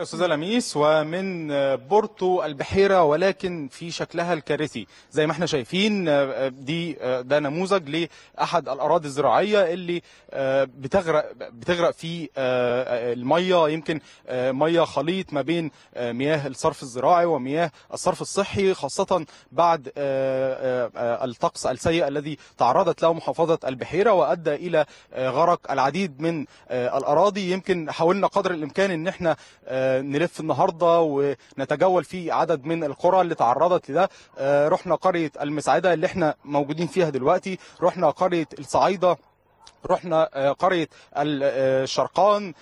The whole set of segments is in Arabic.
استاذه لميس ومن بورتو البحيرة ولكن في شكلها الكارثي. زي ما إحنا شايفين دي ده نموذج لأحد الأراضي الزراعية اللي بتغرق بتغرق في المية. يمكن مية خليط ما بين مياه الصرف الزراعي ومياه الصرف الصحي خاصة بعد الطقس السيء الذي تعرضت له محافظة البحيرة وأدى إلى غرق العديد من الأراضي. يمكن حاولنا قدر الإمكان إن إحنا نلف النهارده ونتجول في عدد من القرى اللي تعرضت لده. رحنا قرية المسعدة اللي إحنا موجودين فيها دلوقتي. رحنا قرية الصعايدة. رحنا قرية الشرقان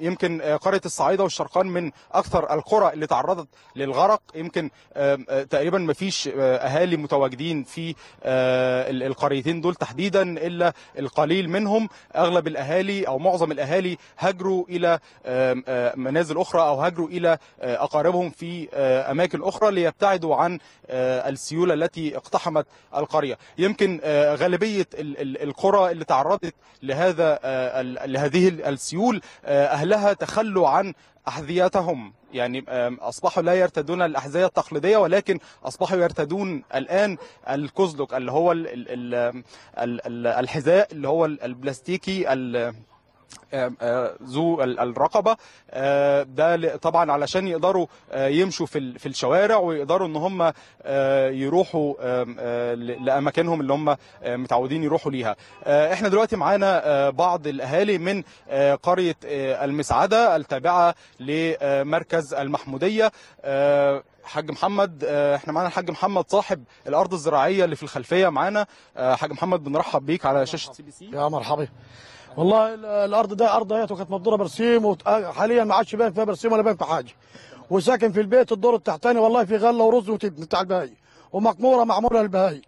يمكن قرية الصعيدة والشرقان من أكثر القرى اللي تعرضت للغرق. يمكن تقريبا ما فيش أهالي متواجدين في القريتين دول تحديدا إلا القليل منهم. أغلب الأهالي أو معظم الأهالي هاجروا إلى منازل أخرى أو هاجروا إلى أقاربهم في أماكن أخرى ليبتعدوا عن السيولة التي اقتحمت القرية. يمكن غالبية القرى اللي تعرضت لهذا لهذه السيول أهلها تخلوا عن أحذيتهم. يعني أصبحوا لا يرتدون الأحذية التقليدية ولكن أصبحوا يرتدون الآن الكزلك اللي هو الحذاء اللي هو البلاستيكي ذو الرقبة. ده طبعا علشان يقدروا يمشوا في في الشوارع ويقدروا إن هم يروحوا لأماكنهم اللي هم متعودين يروحوا ليها. إحنا دلوقتي معانا بعض الأهالي من قرية المسعدة التابعة لمركز المحمودية. حاج محمد إحنا معانا الحاج محمد صاحب الأرض الزراعية اللي في الخلفية معانا. حاج محمد بنرحب بيك على شاشة سي بي سي. يا مرحبا. والله الأرض ده أرض هي وكانت مبدورة برسيم وحاليا ما عادش باين فيها برسيم ولا باين في حاجة. وساكن في البيت الدور التحتاني والله في غلة ورز وتبن بتاع البهايم. ومقمورة معمولة للبهايم.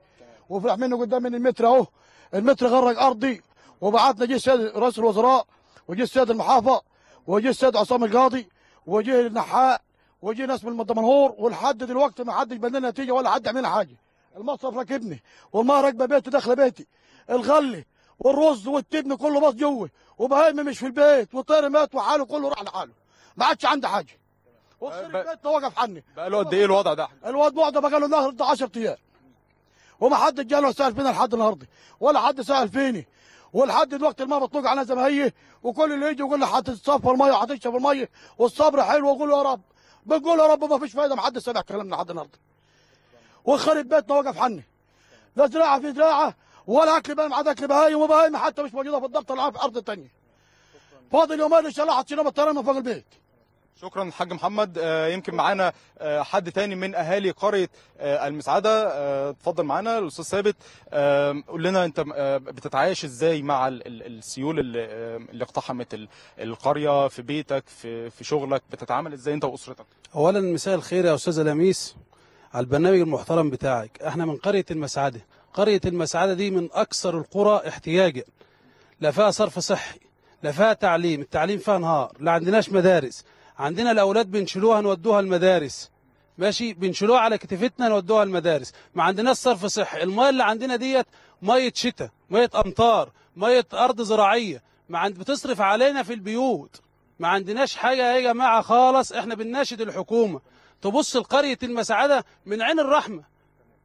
وفرح منه قدام من المتر أهو. المتر غرق أرضي. وبعتنا جه السيد رئيس الوزراء وجه السيد المحافظ وجه السيد عصام القاضي وجه النحاء وجه ناس من الدمنهور ولحد دلوقتي ما حدش لنا نتيجة ولا حد عمل حاجة. المصرف راكبني والماء راكبة بيته داخله بيتي. الغله والرز والتبن كله باص جوه وبهايمه مش في البيت وطير مات وحاله كله راح لحاله. ما عادش عنده حاجة. وخسر البيت وقف عني بقى له قد إيه الوضع ده؟ الوضع ده بقى له النهارده 10 أيام. وما حد جانا سال فينا لحد النهارده. ولا حد سأل فيني. ولحد دلوقتي الماء مطلوق علينا زي ما هي. وكل اللي يجي يقول لي هتتصفى الميه وهتشرب الميه والصبر حلو. وأقول يا رب. بنقول يا رب ما فيش فايدة. ما حد سمع كلامنا لحد النهارده. وخرب بيتنا وقف عني لا زراعة في زراعة. ولا أكل بقى مع أكل بهايم وبهايم حتى مش موجودة في الضبط العام في ارض ثانية فاضل يومين إن شاء الله حاطين الطيران من فوق البيت. شكرا الحاج محمد. يمكن معانا حد تاني من أهالي قرية المسعدة. اتفضل معانا الأستاذ ثابت. قول لنا أنت بتتعايش إزاي مع السيول اللي, اللي اقتحمت القرية في بيتك في في شغلك؟ بتتعامل إزاي أنت وأسرتك؟ اولا مساء الخير يا استاذه لميس على البرنامج المحترم بتاعك. إحنا من قرية المسعدة. قرية المسعدة دي من أكثر القرى احتياجا. لا فيها صرف صحي لا فيها تعليم التعليم فيها نهار لا عندناش مدارس. عندنا الأولاد بنشيلوها نودوها المدارس. ماشي؟ بنشيلوها على كتفتنا نودوها المدارس. ما عندناش صرف صحي. المياه اللي عندنا ديت مية شتاء مية أمطار مية أرض زراعية. ما عند بتصرف علينا في البيوت. ما عندناش حاجة يا جماعة خالص. إحنا بنناشد الحكومة. تبص لقرية المسعدة من عين الرحمة.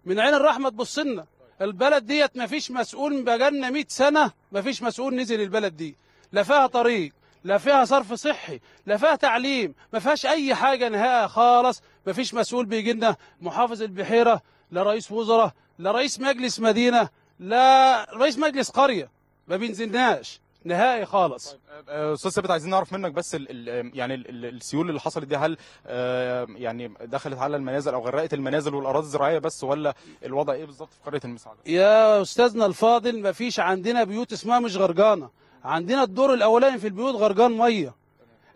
من عين الرحمة تبص لنا. البلد ديت ما فيش مسؤول بقالنا 100 سنة ما فيش مسؤول نزل البلد دي. لا فيها طريق لا فيها صرف صحي لا فيها تعليم ما فيهاش أي حاجة نهائية خالص. ما فيش مسؤول بيجي لنا محافظ البحيرة لا رئيس وزراء لا رئيس مجلس مدينة لا رئيس مجلس قرية. ما بينزلناش. نهائي خالص. أستاذ ثابت عايزين نعرف منك بس ال ال يعني ال السيول اللي حصلت دي هل يعني دخلت على المنازل أو غرقت المنازل والأراضي الزراعية بس ولا الوضع إيه بالظبط في قرية المساعدة؟ يا أستاذنا الفاضل ما فيش عندنا بيوت اسمها مش غرقانه عندنا الدور الأولاني في البيوت غرقان مية.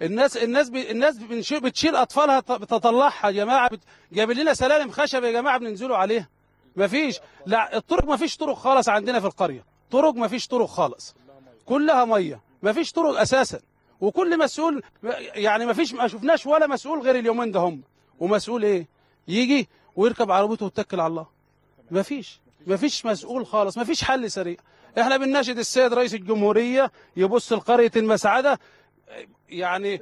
الناس الناس بي الناس بتشيل أطفالها بتطلعها يا جماعة بت... جايب لنا سلالم خشب يا جماعة بننزلوا عليها. ما فيش لا الطرق ما فيش طرق خالص عندنا في القرية. طرق ما فيش طرق خالص. كلها مية. ما فيش طرق أساسا. وكل مسؤول يعني ما فيش ما شفناش ولا مسؤول غير اليومين ده هم. ومسؤول إيه؟ يجي ويركب عربيته ويتكل على الله. ما فيش ما فيش مسؤول خالص. ما فيش حل سريع. إحنا بنناشد السيد رئيس الجمهورية يبص لقرية المسعدة. يعني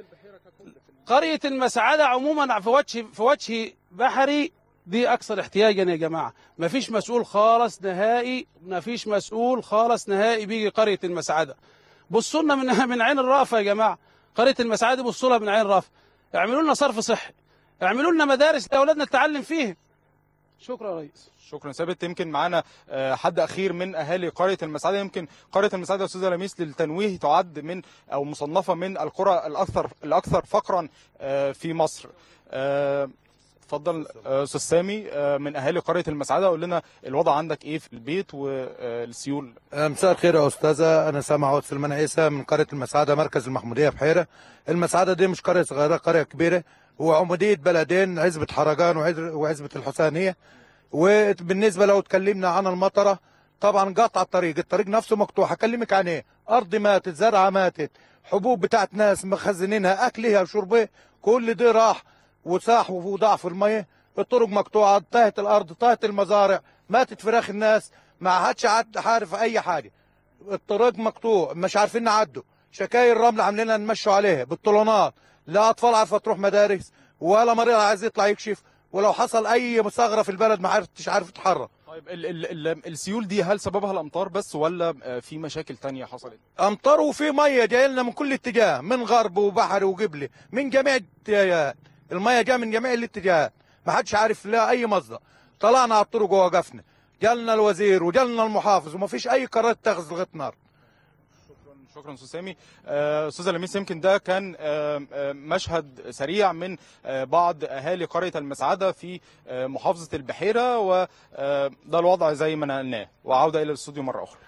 قرية المسعدة عموما في وجه في وجه بحري دي أكثر احتياجا يا جماعة. مفيش مسؤول خالص نهائي مفيش مسؤول خالص نهائي بيجي قرية المسعدة. بصوا لنا من من عين الرأفة يا جماعة. قرية المسعدة بصوا لها من عين الرأفة. اعملوا لنا صرف صحي. اعملوا لنا مدارس لأولادنا نتعلم فيها. شكرا يا ريس. شكرا ثابت. يمكن معانا آه، حد أخير من أهالي قرية المسعدة. يمكن قرية المسعدة أستاذة لميس للتنويه تعد من أو مصنفة من القرى الأكثر الأكثر فقرا آه، في مصر. آه، اتفضل آه، أستاذ سامي آه، من أهالي قرية المسعدة قول لنا الوضع عندك إيه في البيت والسيول؟ مساء الخير يا أستاذة. أنا سامع عوض سلمان عيسى من قرية المسعدة مركز المحمودية بحيره المسعدة دي مش قرية صغيرة قرية كبيرة وعمودية بلدين عزبة حرجان وعز- وعزبة الحسينيه وبالنسبة لو اتكلمنا عن المطرة طبعا قطع الطريق. الطريق نفسه مقطوع. هكلمك عن إيه؟ أرض ماتت زرعة ماتت حبوب بتاعت ناس مخزنينها أكلها وشربها كل ده راح. وساح وضاع في المية الطرق مقطوعة انتهت الأرض انتهت المزارع ماتت فراخ الناس ما عادش عاد عارف أي حاجة. الطريق مقطوع مش عارفين نعدوا. شكاير الرمل عاملينها نمشوا عليها بالطولونات. لا أطفال عارفة تروح مدارس ولا مريض عايز يطلع يكشف ولو حصل أي ثغره في البلد ما عرفتش عارف يتحرك. طيب ال ال ال السيول دي هل سببها الأمطار بس ولا آه، في مشاكل تانية حصلت؟ أمطار وفي مية جاية لنا من كل اتجاه من غرب وبحر وقبلي من جميع الاتجاهات الميه جاية من جميع الاتجاهات ما حدش عارف لها أي مصدر. طلعنا على الطرق ووقفنا. جالنا الوزير وجالنا المحافظ وما فيش أي قرار اتخذ لغايه النهارده شكرا أستاذ سامي. آه، استاذه لميس يمكن ده كان آه، آه، مشهد سريع من بعض أهالي قرية المسعدة في محافظة البحيرة وده الوضع زي ما نقلناه. وعودة إلى الاستوديو مرة أخرى.